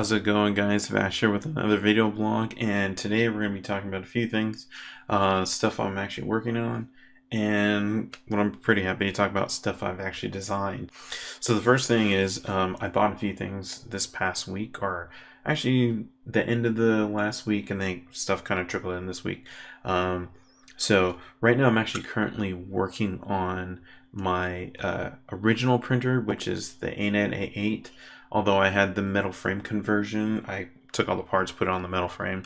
How's it going guys? Vash here with another video blog and today we're going to be talking about a few things, uh, stuff I'm actually working on and what I'm pretty happy to talk about stuff I've actually designed. So the first thing is um, I bought a few things this past week or actually the end of the last week and then stuff kind of trickled in this week. Um, so right now I'm actually currently working on my uh, original printer which is the ANET A8 although I had the metal frame conversion, I took all the parts, put it on the metal frame.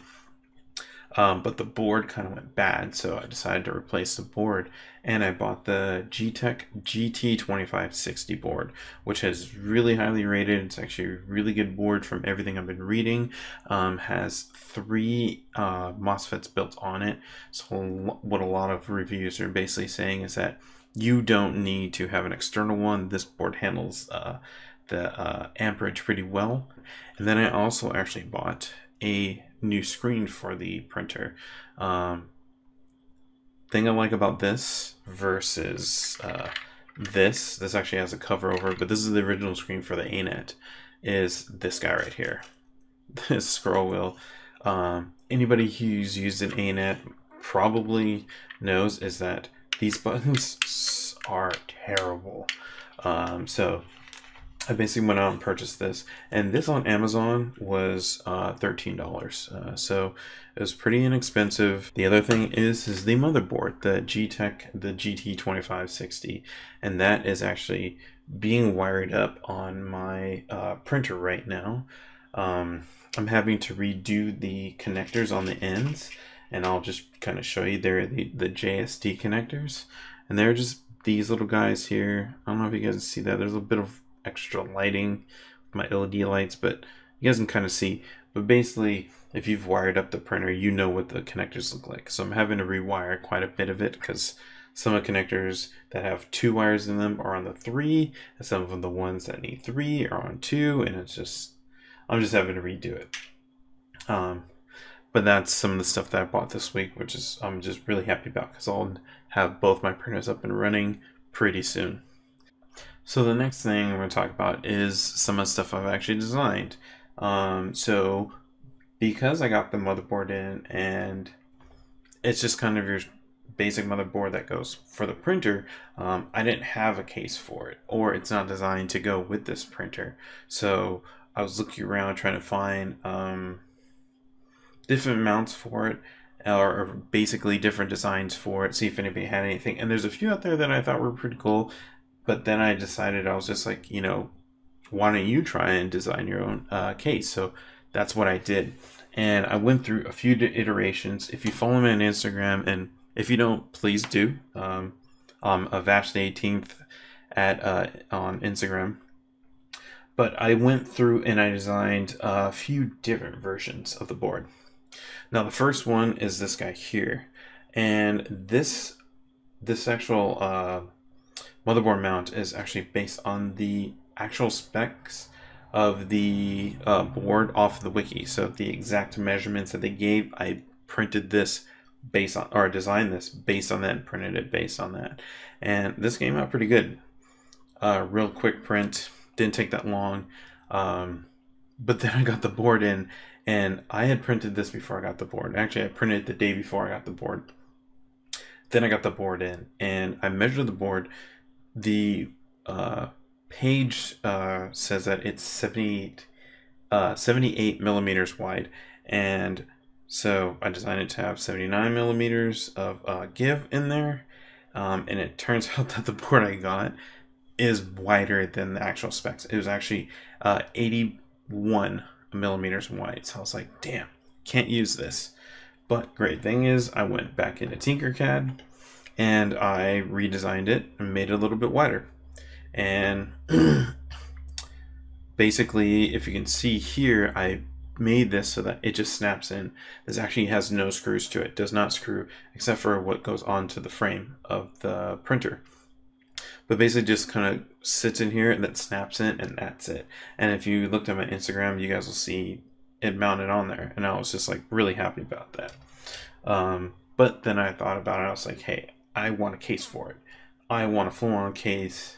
Um, but the board kind of went bad, so I decided to replace the board, and I bought the Geeetech GT2560 board, which is really highly rated. It's actually a really good board from everything I've been reading. Um, has three uh, MOSFETs built on it. So what a lot of reviews are basically saying is that you don't need to have an external one. This board handles uh, the uh, amperage pretty well. And then I also actually bought a new screen for the printer. Um, thing I like about this versus uh, this, this actually has a cover over, but this is the original screen for the ANET, is this guy right here. This scroll wheel. Um, anybody who's used an ANET probably knows is that these buttons are terrible. Um, so I basically went out and purchased this, and this on Amazon was uh, thirteen dollars. Uh, so it was pretty inexpensive. The other thing is is the motherboard, the Geeetech, the GT twenty five sixty, and that is actually being wired up on my uh, printer right now. Um, I'm having to redo the connectors on the ends, and I'll just kind of show you there the the JST connectors, and they're just these little guys here. I don't know if you guys see that. There's a bit of extra lighting my LED lights, but you guys can kind of see. But basically, if you've wired up the printer, you know what the connectors look like. So I'm having to rewire quite a bit of it because some of the connectors that have two wires in them are on the three, and some of the ones that need three are on two, and it's just I'm just having to redo it. Um, but that's some of the stuff that I bought this week, which is I'm just really happy about because I'll have both my printers up and running pretty soon. So the next thing I'm going to talk about is some of the stuff I've actually designed. Um, so because I got the motherboard in and it's just kind of your basic motherboard that goes for the printer, um, I didn't have a case for it or it's not designed to go with this printer. So I was looking around trying to find um, different mounts for it or basically different designs for it, see if anybody had anything. And there's a few out there that I thought were pretty cool but then I decided I was just like, you know, why don't you try and design your own uh, case? So that's what I did. And I went through a few iterations. If you follow me on Instagram, and if you don't, please do. Um, I'm Avash the 18th at uh, on Instagram. But I went through and I designed a few different versions of the board. Now the first one is this guy here, and this this actual uh, motherboard mount is actually based on the actual specs of the uh, board off the wiki. So the exact measurements that they gave, I printed this based on, or designed this based on that and printed it based on that. And this came out pretty good. Uh, real quick print, didn't take that long. Um, but then I got the board in and I had printed this before I got the board. Actually, I printed it the day before I got the board. Then I got the board in and I measured the board the uh, page uh, says that it's 78, uh, 78 millimeters wide. And so I designed it to have 79 millimeters of uh, give in there. Um, and it turns out that the board I got is wider than the actual specs. It was actually uh, 81 millimeters wide. So I was like, damn, can't use this. But great thing is I went back into Tinkercad and I redesigned it and made it a little bit wider. And basically, if you can see here, I made this so that it just snaps in. This actually has no screws to it, does not screw except for what goes onto the frame of the printer. But basically just kind of sits in here and then snaps in and that's it. And if you looked at my Instagram, you guys will see it mounted on there. And I was just like really happy about that. Um, but then I thought about it. I was like, hey, I want a case for it. I want a full-on case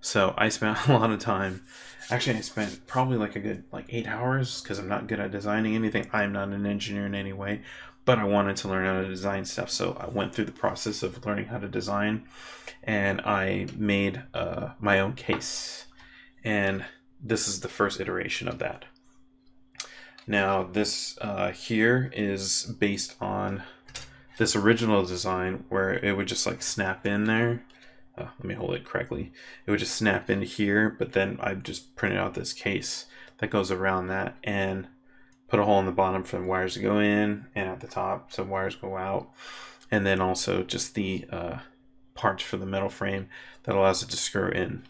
So I spent a lot of time. Actually, I spent probably like a good like eight hours because I'm not good at designing anything. I'm not an engineer in any way, but I wanted to learn how to design stuff. So I went through the process of learning how to design, and I made uh, my own case. And this is the first iteration of that. Now this uh, here is based on this original design where it would just like snap in there uh, let me hold it correctly. It would just snap in here, but then I just printed out this case that goes around that and put a hole in the bottom for the wires to go in and at the top so wires go out. And then also just the uh, parts for the metal frame that allows it to screw in.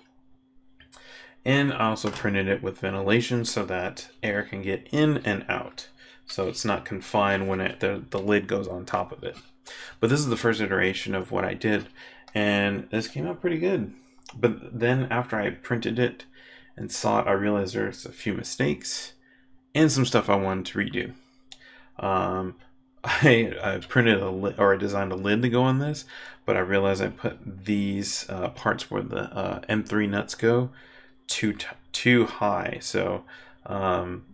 And I also printed it with ventilation so that air can get in and out. So it's not confined when it, the, the lid goes on top of it. But this is the first iteration of what I did and this came out pretty good. But then after I printed it and saw it, I realized there's a few mistakes and some stuff I wanted to redo. Um, I, I printed a lid or I designed a lid to go on this, but I realized I put these uh, parts where the uh, M3 nuts go too too high, so um,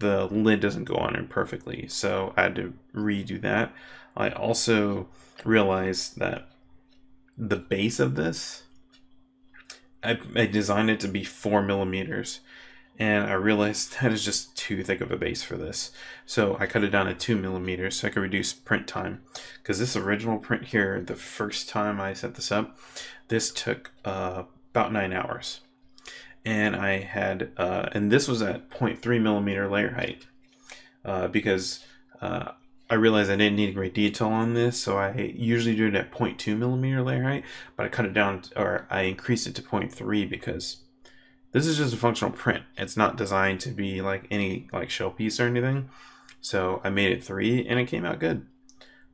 the lid doesn't go on perfectly. So I had to redo that. I also realized that the base of this, I, I designed it to be four millimeters and I realized that is just too thick of a base for this. So I cut it down to two millimeters so I could reduce print time. Because this original print here, the first time I set this up, this took uh, about nine hours. And I had, uh, and this was at 0.3 millimeter layer height. Uh, because uh, I realized I didn't need great detail on this, so I usually do it at 0.2 millimeter layer height, but I cut it down, or I increased it to 0.3 because this is just a functional print. It's not designed to be like any like shell piece or anything. So I made it three and it came out good.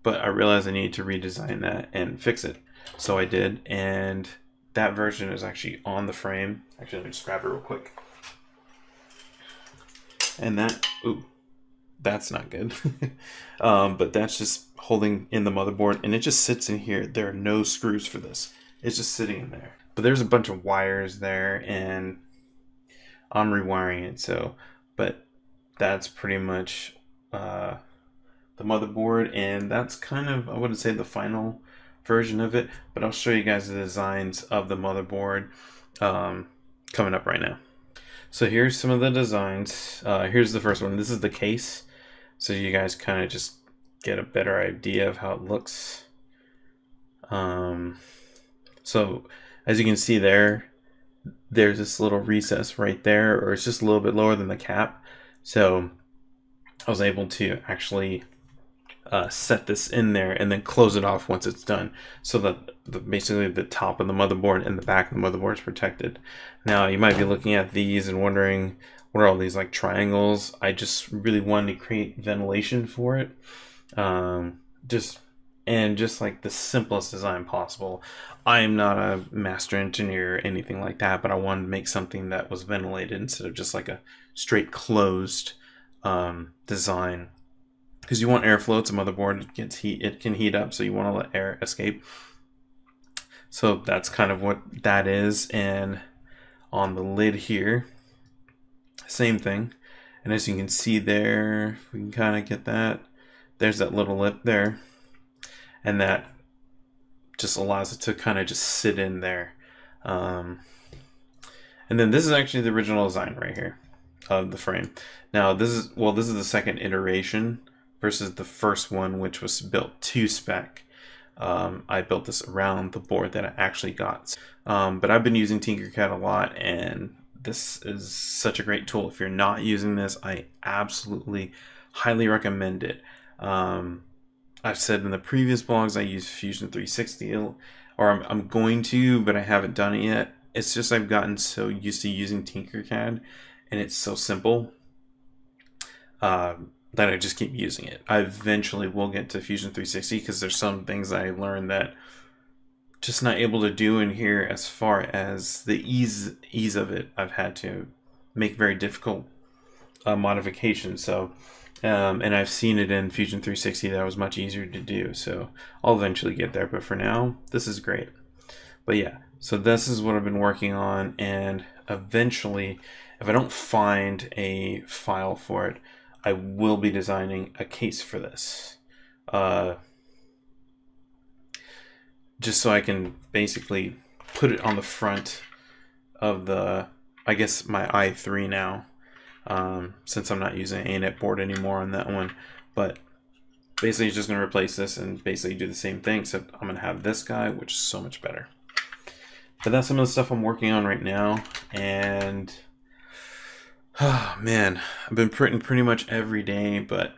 But I realized I needed to redesign that and fix it. So I did, and that version is actually on the frame. Actually, let me just grab it real quick. And that, ooh, that's not good. um, but that's just holding in the motherboard and it just sits in here. There are no screws for this. It's just sitting in there. But there's a bunch of wires there and I'm rewiring it. So, but that's pretty much uh, the motherboard and that's kind of, I wouldn't say the final version of it, but I'll show you guys the designs of the motherboard um, coming up right now. So here's some of the designs. Uh, here's the first one. This is the case so you guys kind of just get a better idea of how it looks. Um, so as you can see there, there's this little recess right there, or it's just a little bit lower than the cap. So I was able to actually uh, set this in there and then close it off once it's done so that the, basically the top of the motherboard and the back of the motherboard is protected. Now you might be looking at these and wondering what are all these like triangles? I just really wanted to create ventilation for it. Um, just and just like the simplest design possible. I am not a master engineer or anything like that, but I wanted to make something that was ventilated instead of just like a straight closed um, design. Because you want airflow, it's a motherboard, it gets heat, it can heat up, so you want to let air escape. So that's kind of what that is, and on the lid here, same thing. And as you can see there, we can kind of get that. There's that little lip there. And that just allows it to kind of just sit in there. Um, and then this is actually the original design right here of the frame. Now this is, well, this is the second iteration versus the first one, which was built to spec. Um, I built this around the board that I actually got. Um, but I've been using Tinkercad a lot and this is such a great tool. If you're not using this, I absolutely highly recommend it. Um, I've said in the previous blogs I use Fusion 360, or I'm, I'm going to, but I haven't done it yet. It's just I've gotten so used to using Tinkercad, and it's so simple um, that I just keep using it. I eventually will get to Fusion 360 because there's some things I learned that just not able to do in here as far as the ease ease of it. I've had to make very difficult uh, modifications. So, um, and I've seen it in Fusion 360 that was much easier to do. So I'll eventually get there. But for now, this is great. But yeah, So this is what I've been working on and eventually if I don't find a file for it, I will be designing a case for this. Uh, just so I can basically put it on the front of the, I guess my i3 now, um, since I'm not using ANET board anymore on that one. But basically just going to replace this and basically do the same thing, except I'm going to have this guy, which is so much better. But that's some of the stuff I'm working on right now. And, oh man, I've been printing pretty much every day, but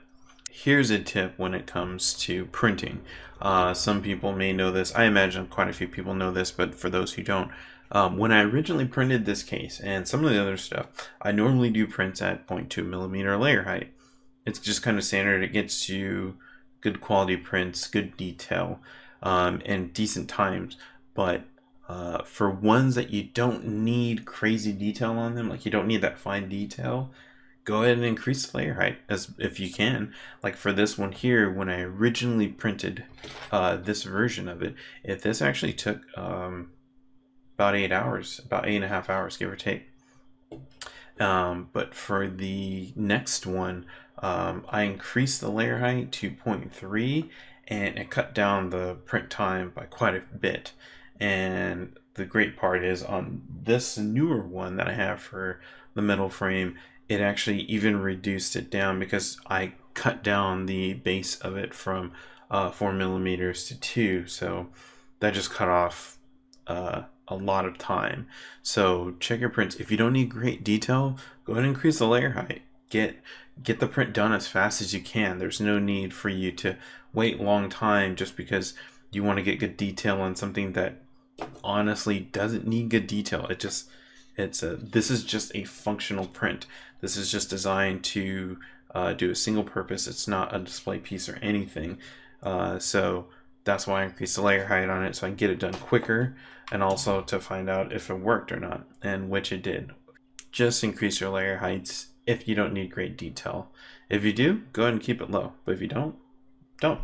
here's a tip when it comes to printing. Uh, some people may know this. I imagine quite a few people know this, but for those who don't, um, when I originally printed this case and some of the other stuff, I normally do prints at 0.2 millimeter layer height. It's just kind of standard. It gets you good quality prints, good detail, um, and decent times. But uh, for ones that you don't need crazy detail on them, like you don't need that fine detail, go ahead and increase the layer height as if you can. Like for this one here, when I originally printed uh, this version of it, if this actually took um, about eight hours, about eight and a half hours, give or take. Um, but for the next one, um, I increased the layer height to 0.3 and it cut down the print time by quite a bit. And the great part is on this newer one that I have for the metal frame, it actually even reduced it down because I cut down the base of it from uh, four millimeters to two. So that just cut off uh, a lot of time. So check your prints. If you don't need great detail, go ahead and increase the layer height. Get get the print done as fast as you can. There's no need for you to wait long time just because you want to get good detail on something that honestly doesn't need good detail. It just it's a this is just a functional print. This is just designed to uh, do a single purpose. It's not a display piece or anything. Uh, so that's why I increased the layer height on it so I can get it done quicker and also to find out if it worked or not and which it did. Just increase your layer heights if you don't need great detail. If you do, go ahead and keep it low. But if you don't, don't.